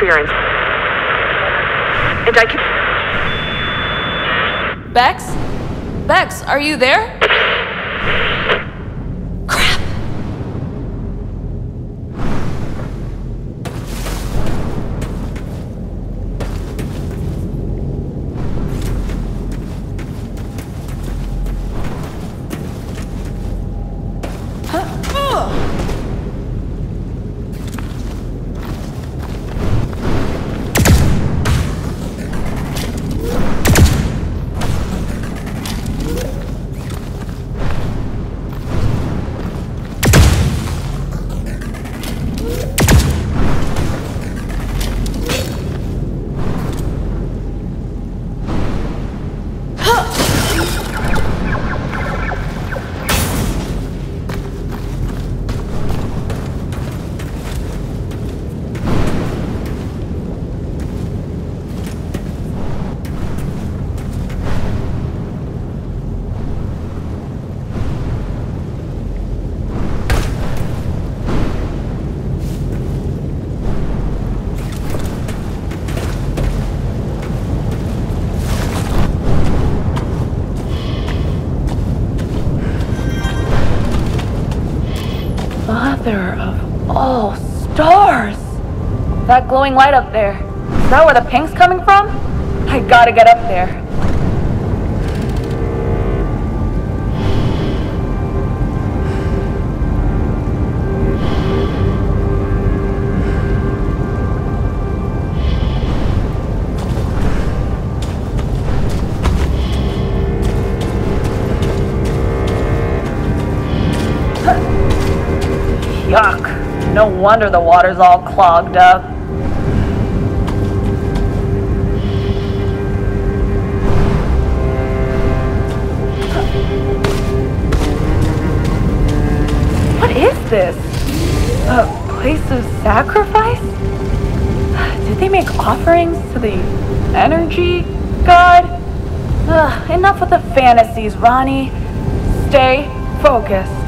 interference. And I can. Becks? Becks, are you there? Glowing light up there. Is that where the pink's coming from? I gotta get up there. Yuck. No wonder the water's all clogged up. This? A place of sacrifice? Did they make offerings to the energy god? Ugh, enough with the fantasies, Rani. Stay focused.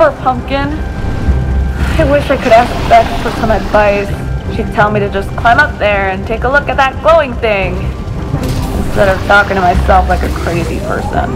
Forever, Pumpkin. I wish I could ask Becks for some advice. She'd tell me to just climb up there and take a look at that glowing thing. Instead of talking to myself like a crazy person.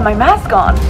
Got my mask on.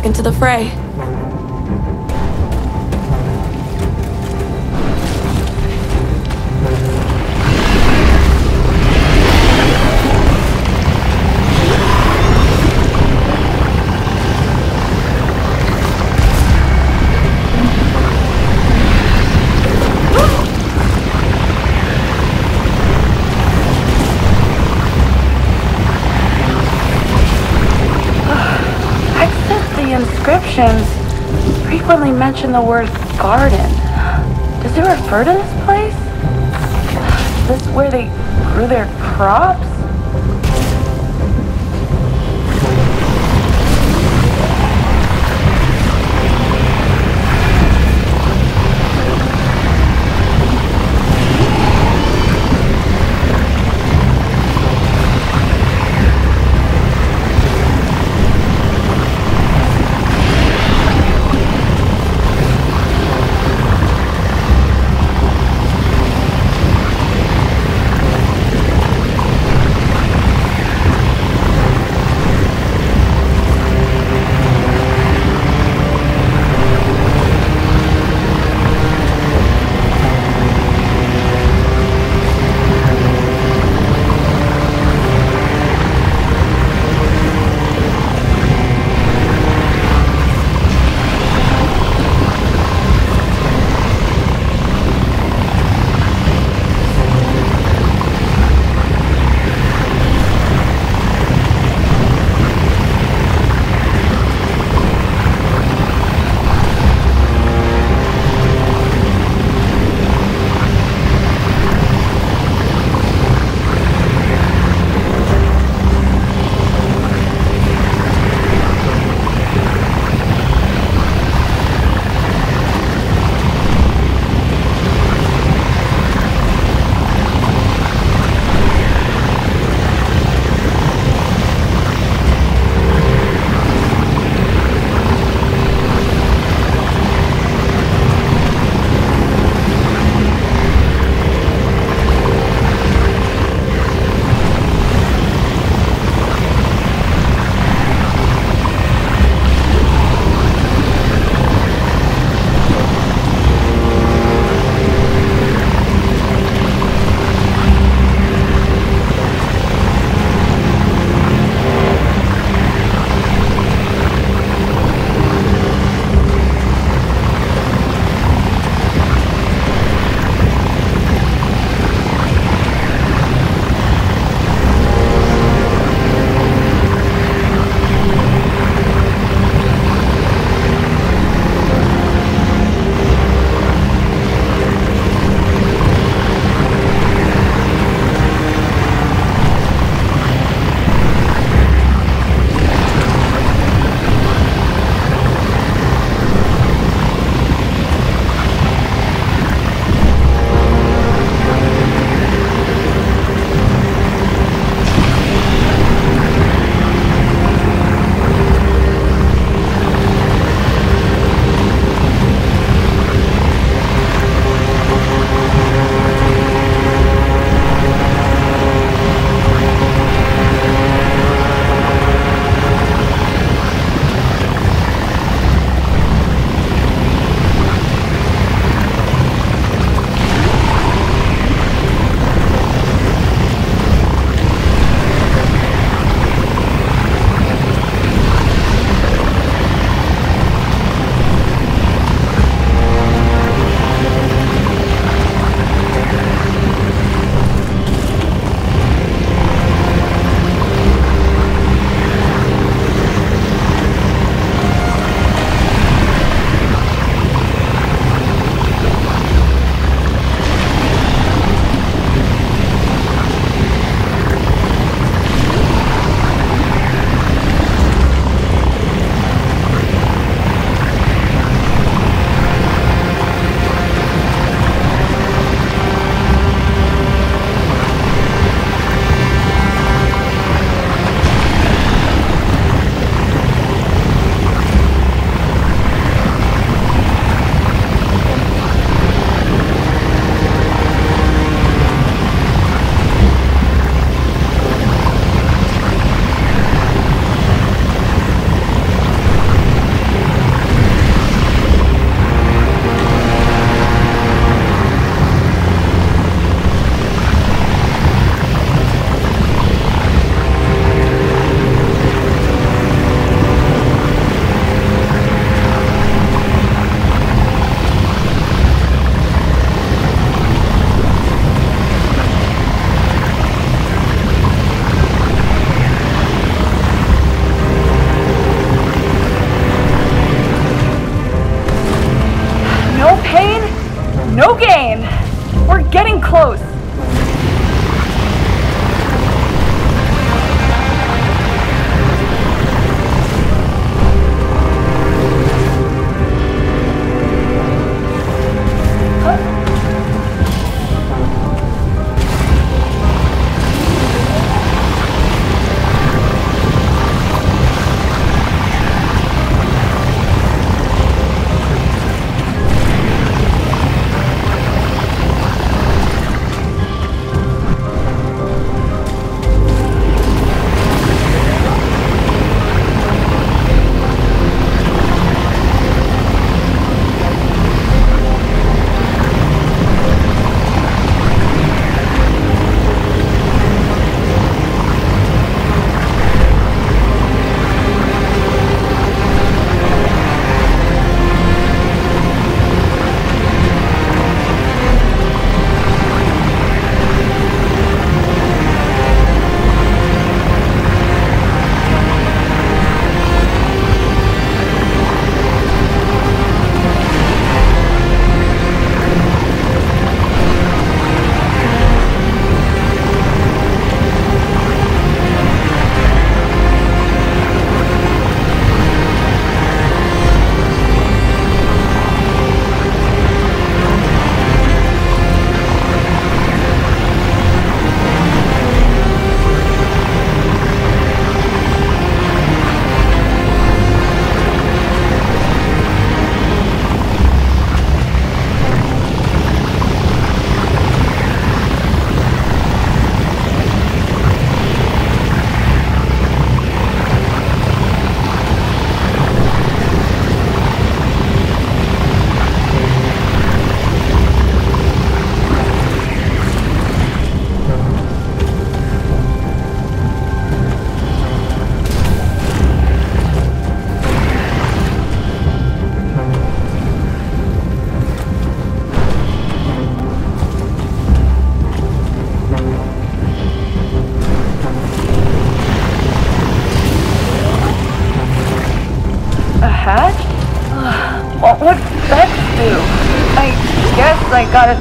Back into the fray. Frequently mention the word garden. Does it refer to this place? Is this where they grew their crops?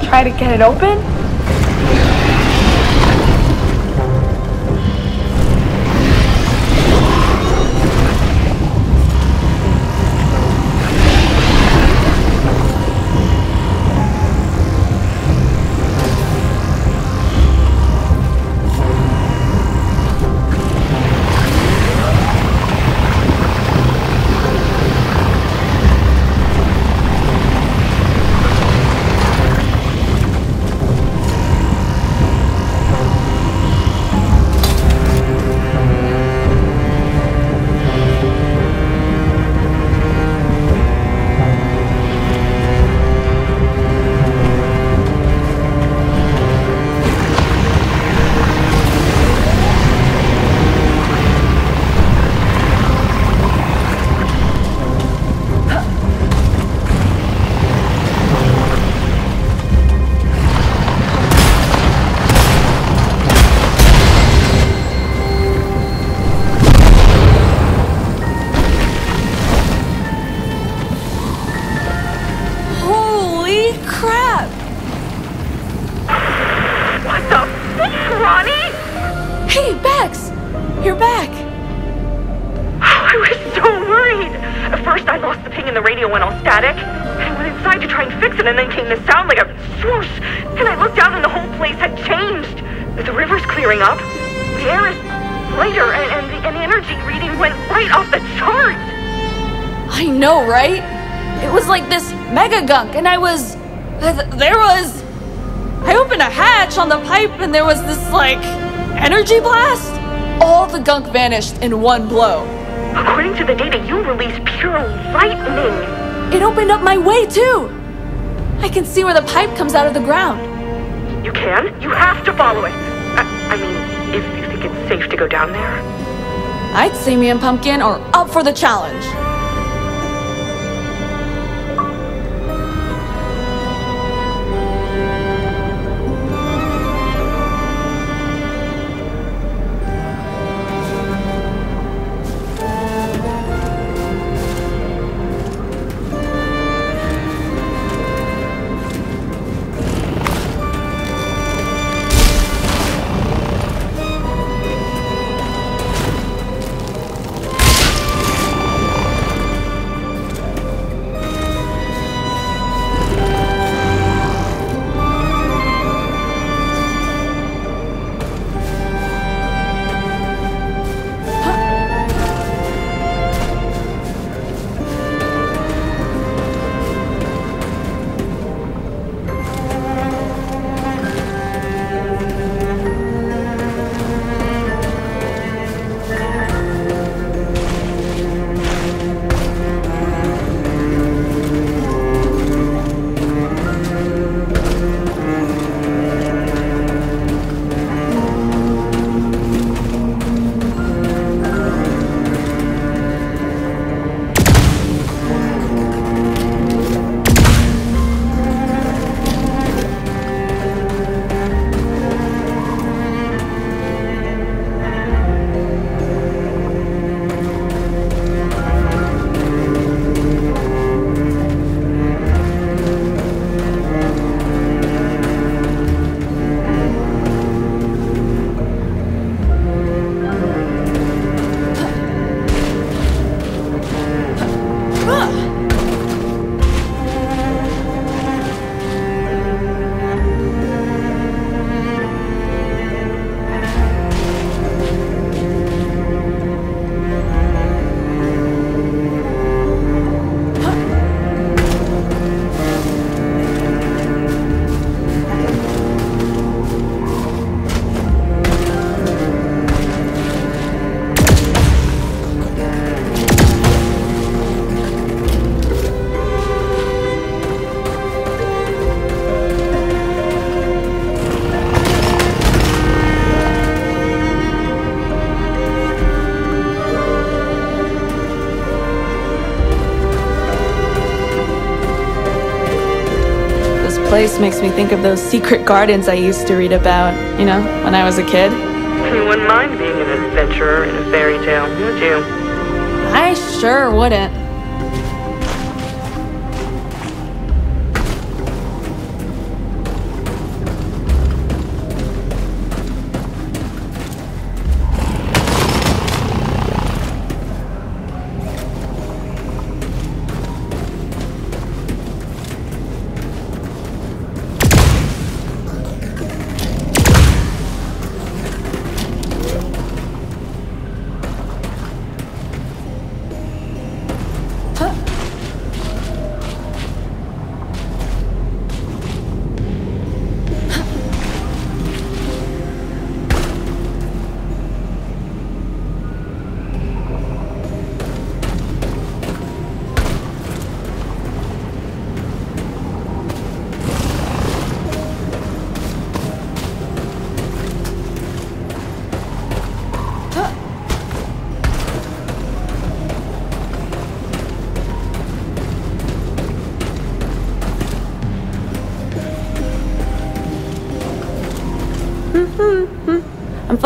Try to get it open? Was. There was. I opened a hatch on the pipe, and there was this, like, energy blast. All the gunk vanished in one blow. According to the data, you release pure lightning. It opened up my way, too. I can see where the pipe comes out of the ground. You can? You have to follow it. I, I mean, if you think it's safe to go down there. I'd say me and Pumpkin are up for the challenge. Makes me think of those secret gardens I used to read about, you know, when I was a kid. You wouldn't mind being an adventurer in a fairy tale, would you? I sure wouldn't.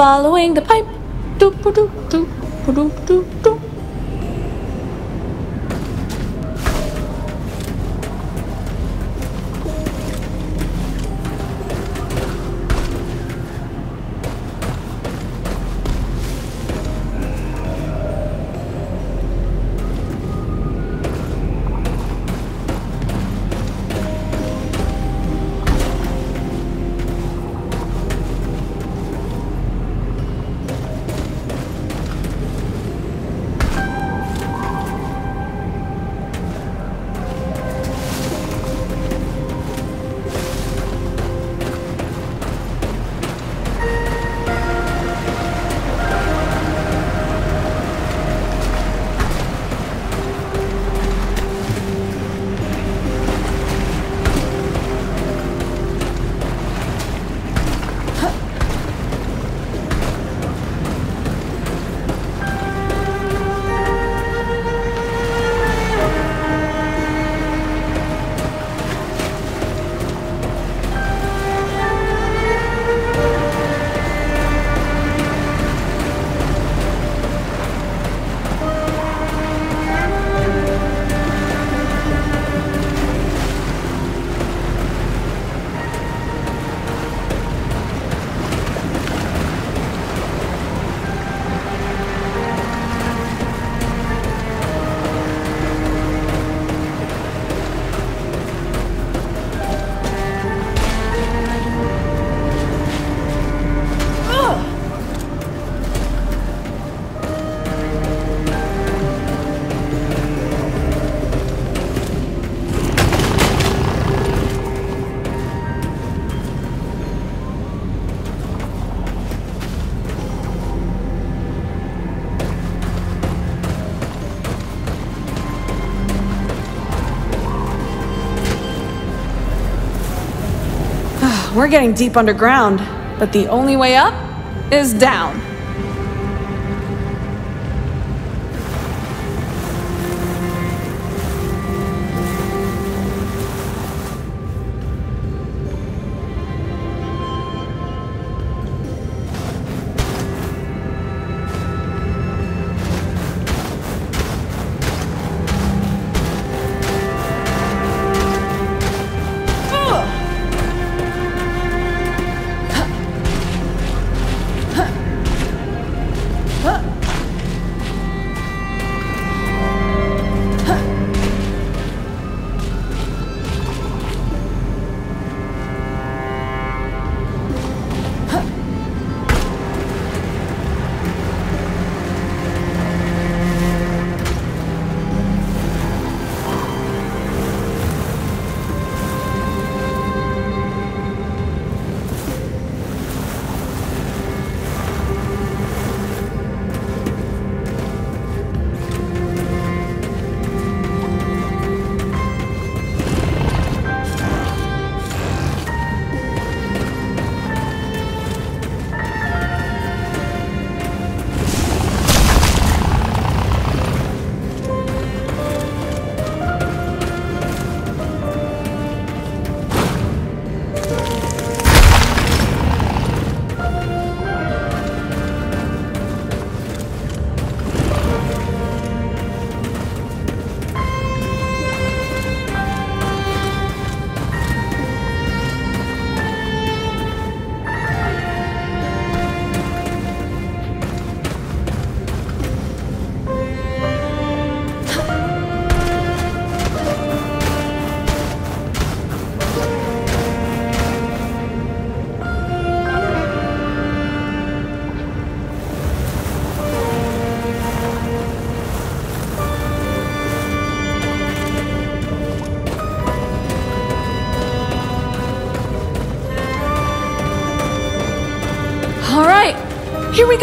Following the pipe. Doop doop doop doop doop doop. We're getting deep underground, but the only way up is down.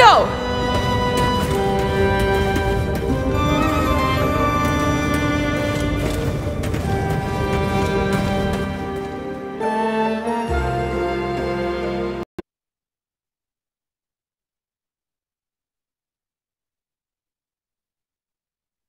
Go.